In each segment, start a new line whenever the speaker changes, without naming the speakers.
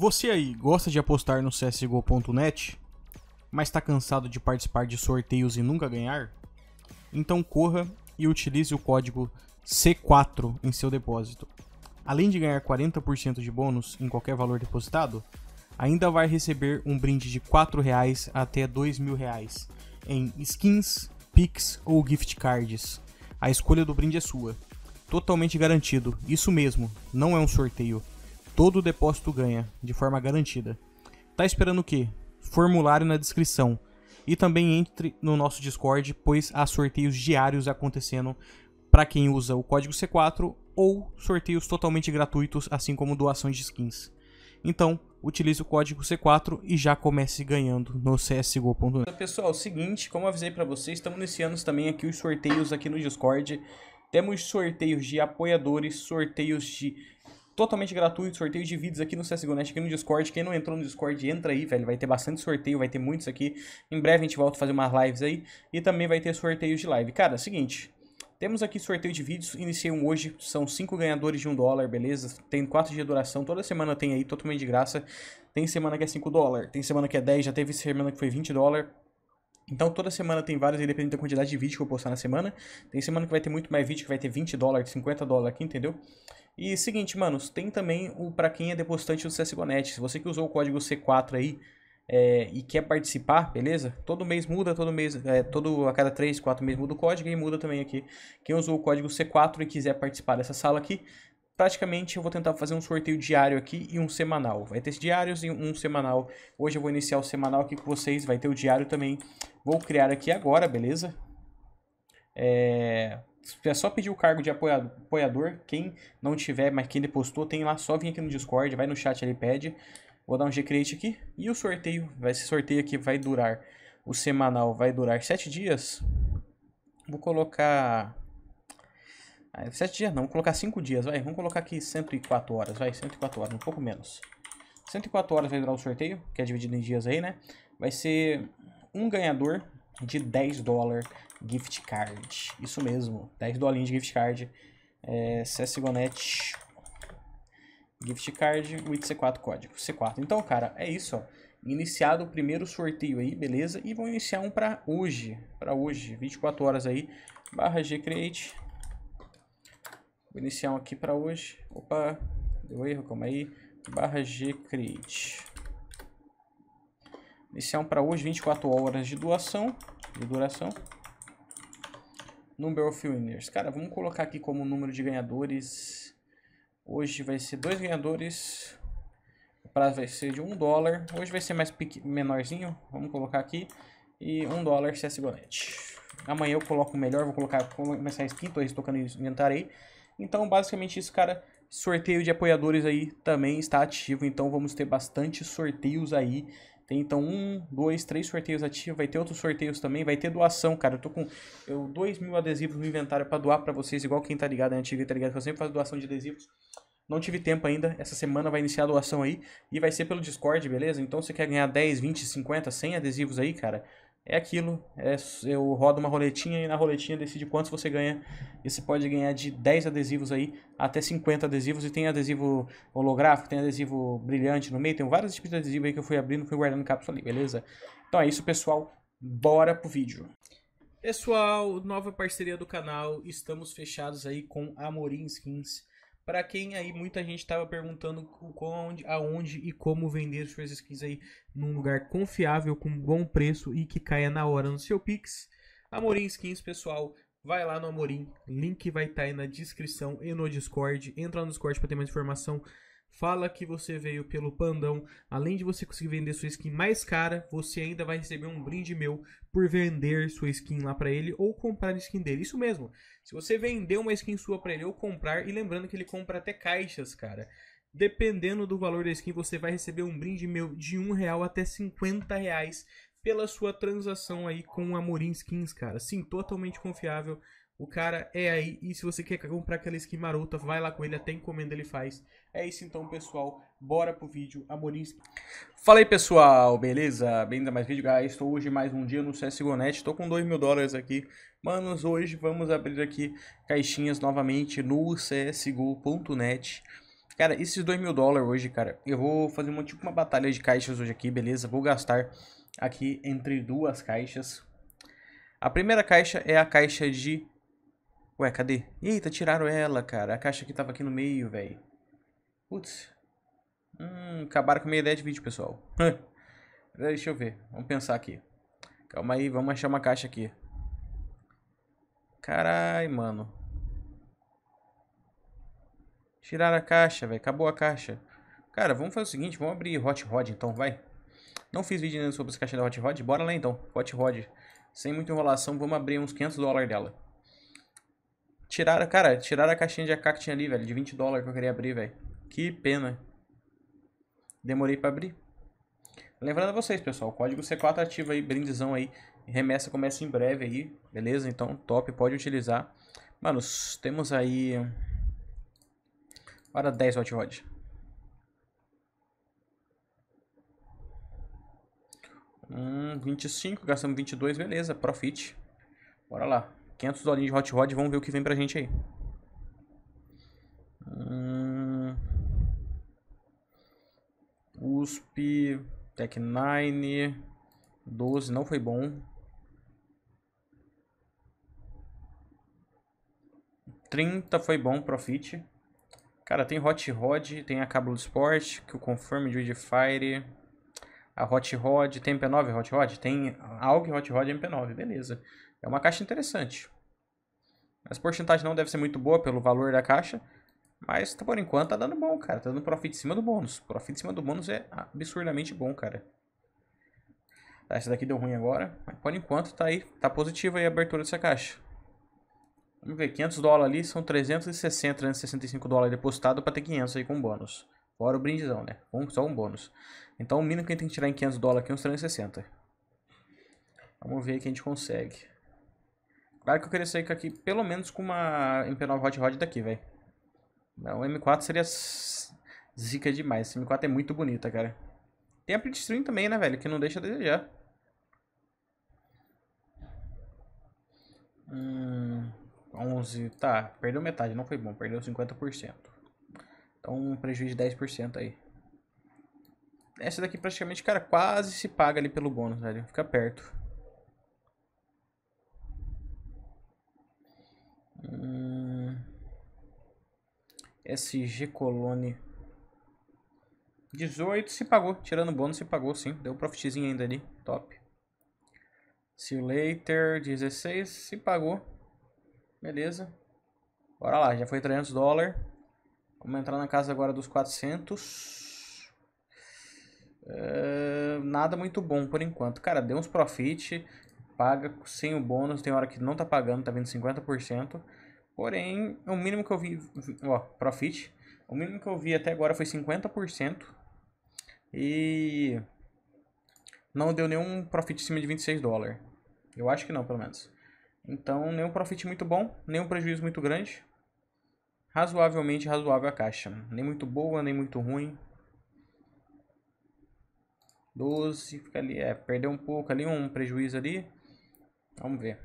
Você aí gosta de apostar no CSGO.net, mas está cansado de participar de sorteios e nunca ganhar? Então corra e utilize o código C4 em seu depósito. Além de ganhar 40% de bônus em qualquer valor depositado, ainda vai receber um brinde de R$ 4,00 até R$ 2.000 em skins, pix ou gift cards. A escolha do brinde é sua. Totalmente garantido, isso mesmo, não é um sorteio todo o depósito ganha, de forma garantida. Tá esperando o quê? Formulário na descrição. E também entre no nosso Discord, pois há sorteios diários acontecendo para quem usa o código C4 ou sorteios totalmente gratuitos, assim como doações de skins. Então, utilize o código C4 e já comece ganhando no csgo.net.
Pessoal, seguinte, como avisei para vocês, estamos iniciando também aqui os sorteios aqui no Discord. Temos sorteios de apoiadores, sorteios de totalmente gratuito, sorteio de vídeos aqui no CSGO.net, aqui no Discord. Quem não entrou no Discord, entra aí, velho. Vai ter bastante sorteio, vai ter muitos aqui. Em breve a gente volta a fazer umas lives aí. E também vai ter sorteios de live. Cara, seguinte, temos aqui sorteio de vídeos, iniciei um hoje, são 5 ganhadores de 1 dólar, beleza? Tem 4 dias de duração, toda semana tem aí, totalmente de graça. Tem semana que é 5 dólar, tem semana que é 10, já teve semana que foi 20 dólar. Então toda semana tem vários, independente da quantidade de vídeo que eu postar na semana. Tem semana que vai ter muito mais vídeo, que vai ter 20 dólares, 50 dólares aqui, entendeu? E seguinte, manos, tem também o para quem é depositante do CSGO.net. Se você que usou o código C4 aí é, e quer participar, beleza? Todo mês muda, todo mês, é, todo a cada 3, 4 meses muda o código e muda também aqui. Quem usou o código C4 e quiser participar dessa sala aqui, praticamente eu vou tentar fazer um sorteio diário aqui e um semanal. Vai ter diários e um semanal. Hoje eu vou iniciar o semanal aqui com vocês, vai ter o diário também. Vou criar aqui agora, beleza? É, é só pedir o cargo de apoiador. Quem não tiver, mas quem depositou, tem lá. Só vir aqui no Discord, vai no chat ali, pede. Vou dar um G-Create aqui. E o sorteio, vai esse sorteio aqui vai durar, o semanal vai durar 7 dias. Vou colocar... Ah, 7 dias não, vou colocar 5 dias, vai. Vamos colocar aqui 104 horas, vai. 104 horas, um pouco menos. 104 horas vai durar o sorteio, que é dividido em dias aí, né? Vai ser um ganhador de 10 dólares gift card. Isso mesmo, 10 dolinhos de gift card. É, CSGONET gift card with C4 código. C4. Então, cara, é isso, ó. Iniciado o primeiro sorteio aí, beleza? E vou iniciar um para hoje, para hoje, 24 horas aí, barra Gcreate. Vou iniciar um aqui para hoje. Opa, deu erro, calma aí. Barra Gcreate. Iniciar um para hoje, 24 horas de doação, de duração. Number of winners. Cara, vamos colocar aqui como número de ganhadores. Hoje vai ser dois ganhadores. O prazo vai ser de um dólar. Hoje vai ser mais menorzinho. Vamos colocar aqui. E um dólar CSGONET. Amanhã eu coloco melhor. Vou colocar começar a skin. Tocando inventário aí. Então, basicamente isso, cara. Sorteio de apoiadores aí também está ativo. Então, vamos ter bastante sorteios aí tem então um, dois, três sorteios ativos. Vai ter outros sorteios também. Vai ter doação, cara. Eu tô com eu, dois mil adesivos no inventário para doar para vocês. Igual quem tá ligado na antiga, tá ligado? Que eu sempre faço doação de adesivos. Não tive tempo ainda. Essa semana vai iniciar a doação aí. E vai ser pelo Discord, beleza? Então você quer ganhar 10, 20, 50, 100 adesivos aí, cara é aquilo. É, eu rodo uma roletinha e na roletinha decide quantos você ganha. E você pode ganhar de 10 adesivos aí até 50 adesivos. E tem adesivo holográfico, tem adesivo brilhante no meio. Tem vários tipos de adesivo aí que eu fui abrindo, fui guardando cápsula ali, beleza? Então é isso, pessoal. Bora pro vídeo. Pessoal, nova parceria do canal. Estamos fechados aí com Amorim Skins. Para quem aí, muita gente estava perguntando onde, aonde e como vender suas skins aí num lugar confiável, com bom preço e que caia na hora no seu Pix. Amorim Skins, pessoal, vai lá no Amorim, link vai estar tá aí na descrição e no Discord. Entra no Discord para ter mais informação. Fala que você veio pelo Pandão. Além de você conseguir vender sua skin mais cara, você ainda vai receber um brinde meu por vender sua skin lá para ele ou comprar a skin dele. Isso mesmo. Se você vender uma skin sua para ele ou comprar, e lembrando que ele compra até caixas, cara. Dependendo do valor da skin, você vai receber um brinde meu de um real até 50 reais pela sua transação aí com o Amorim Skins, cara. Sim, totalmente confiável. O cara é aí, e se você quer comprar aquela skin marota, vai lá com ele, até encomenda ele faz. É isso então, pessoal. Bora pro vídeo, Amorim. Fala aí, pessoal, beleza? Bem-vindo a mais vídeo, guys. Estou hoje mais um dia no CSGO.net. Estou com 2 mil dólares aqui. Manos, hoje vamos abrir aqui caixinhas novamente no CSGO.net. Cara, esses 2 mil dólares hoje, cara, eu vou fazer uma, tipo uma batalha de caixas hoje aqui, beleza? Vou gastar aqui entre duas caixas. A primeira caixa é a caixa de... Ué, cadê? Eita, tiraram ela, cara. A caixa que tava aqui no meio, velho. Putz. Hum, acabaram com a minha ideia de vídeo, pessoal. Deixa eu ver. Vamos pensar aqui. Calma aí, vamos achar uma caixa aqui. Carai, mano. Tiraram a caixa, velho. Acabou a caixa. Cara, vamos fazer o seguinte. Vamos abrir Hot Rod, então, vai. Não fiz vídeo ainda sobre essa caixa da Hot Rod. Bora lá, então. Hot Rod. Sem muita enrolação, vamos abrir uns 500 dólares dela. Tiraram, cara, tiraram a caixinha de AK que tinha ali, velho. De 20 dólares que eu queria abrir, velho. Que pena. Demorei pra abrir. Lembrando a vocês, pessoal. Código C4 ativo aí, brindezão aí. Remessa começa em breve aí, beleza? Então, top, pode utilizar. Manos, temos aí para 10 hot rod. Hum, 25, gastamos 22, beleza, profit. Bora lá. 500 dolinhos de hot rod, vamos ver o que vem pra gente aí. Hum, USP, Tech 9, 12, não foi bom. 30 foi bom, profit. Cara, tem Hot Rod, tem a Cabo Sport, que o Confirm de Fire, a Hot Rod, tem MP9 Hot Rod? Tem AUG Hot Rod MP9, beleza. É uma caixa interessante. As porcentagem não deve ser muito boa pelo valor da caixa, mas por enquanto tá dando bom, cara. Tá dando profit em cima do bônus. Profit em cima do bônus é absurdamente bom, cara. Tá, essa daqui deu ruim agora, mas por enquanto tá aí, tá positiva aí a abertura dessa caixa. Vamos ver, 500 dólares ali são 360, 365 dólares depositado para ter 500 aí com bônus. Fora o brindezão, né? só um bônus. Então o mínimo que a gente tem que tirar em 500 dólares aqui é uns 360. Vamos ver o que a gente consegue. Claro que eu queria sair aqui pelo menos com uma MP9 Hot Rod daqui, velho. O M4 seria zica demais. Esse M4 é muito bonita, cara. Tem a Pitstream também, né, velho? Que não deixa a desejar. Hum... 11, tá, perdeu metade, não foi bom, perdeu 50%. Então um prejuízo de 10% aí. Essa daqui praticamente, cara, quase se paga ali pelo bônus, velho. Fica perto. Hum... SG Colone 18 se pagou, tirando bônus se pagou sim, deu um profitzinho ainda ali, top. See you later, 16 se pagou. Beleza. Bora lá, já foi 300 dólares. Vamos entrar na casa agora dos 400. É, nada muito bom por enquanto. Cara, deu uns profit. Paga sem o bônus. Tem hora que não tá pagando, tá vindo 50%. Porém, o mínimo que eu vi... Ó, profit. O mínimo que eu vi até agora foi 50%. E... Não deu nenhum profit acima de 26 dólares. Eu acho que não, pelo menos. Então, nenhum profit muito bom, nenhum prejuízo muito grande. Razoavelmente razoável a caixa. Nem muito boa, nem muito ruim. 12, fica ali, é, perdeu um pouco ali, um prejuízo ali. Vamos ver.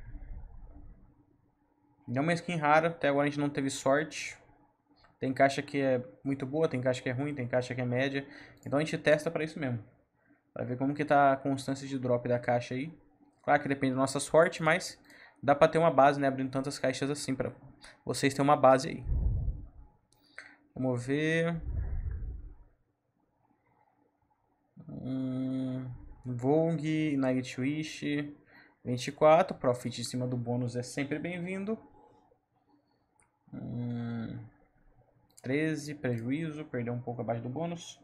Deu uma skin rara, até agora a gente não teve sorte. Tem caixa que é muito boa, tem caixa que é ruim, tem caixa que é média. Então a gente testa para isso mesmo. Para ver como que tá a constância de drop da caixa aí. Claro que depende da nossa sorte, mas dá para ter uma base, né? Abrindo tantas caixas assim para vocês terem uma base aí. Vamos ver. Hum, Vogue, Nightwish, 24. Profit em cima do bônus é sempre bem-vindo. Hum, 13, prejuízo, perdeu um pouco abaixo do bônus.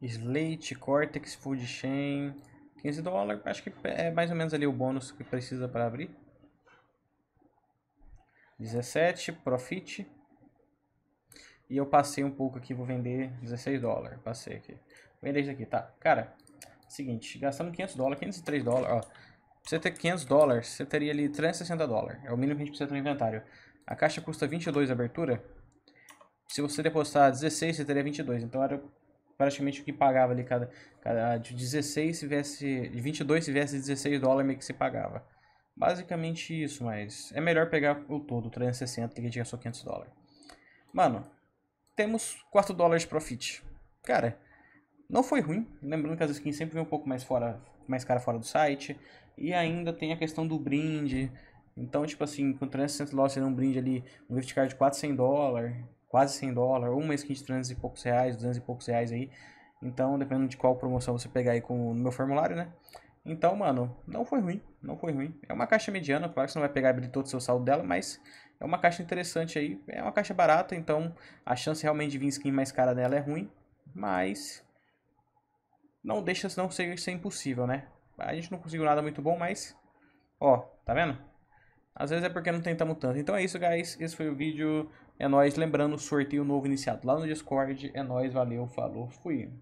Slate, Cortex, Food Chain, 15 dólares. Acho que é mais ou menos ali o bônus que precisa para abrir. 17, Profit. E eu passei um pouco aqui, vou vender 16 dólares. Passei aqui. Vou vender isso aqui, tá? Cara, seguinte, gastando 500 dólares, 503 dólares, ó. Pra você ter 500 dólares, você teria ali 360 dólares. É o mínimo que a gente precisa no inventário. A caixa custa 22 a abertura. Se você depositar 16, você teria 22. Então era praticamente o que pagava ali cada, cada de 16 se viesse, de 22 se viesse 16 dólares meio que se pagava. Basicamente isso, mas é melhor pegar o todo, 360, que tinha só 500 dólares. Mano, temos 4 dólares de profit. Cara, não foi ruim, lembrando que as skins sempre vem um pouco mais fora, mais cara fora do site. E ainda tem a questão do brinde. Então, tipo assim, com 360 dólares você um brinde ali, um gift card de 400 dólares, quase 100 dólares, ou uma skin de 300 e poucos reais, 200 e poucos reais aí. Então, dependendo de qual promoção você pegar aí com, no meu formulário, né? Então, mano, não foi ruim, não foi ruim. É uma caixa mediana, claro que você não vai pegar abrir todo o seu saldo dela, mas é uma caixa interessante aí. É uma caixa barata, então a chance realmente de vir skin mais cara dela é ruim, mas não deixa não ser, ser impossível, né? A gente não conseguiu nada muito bom, mas ó, tá vendo? Às vezes é porque não tentamos tanto. Então é isso, guys. Esse foi o vídeo. É nóis. Lembrando, sorteio novo iniciado lá no Discord. É nóis, valeu, falou, fui.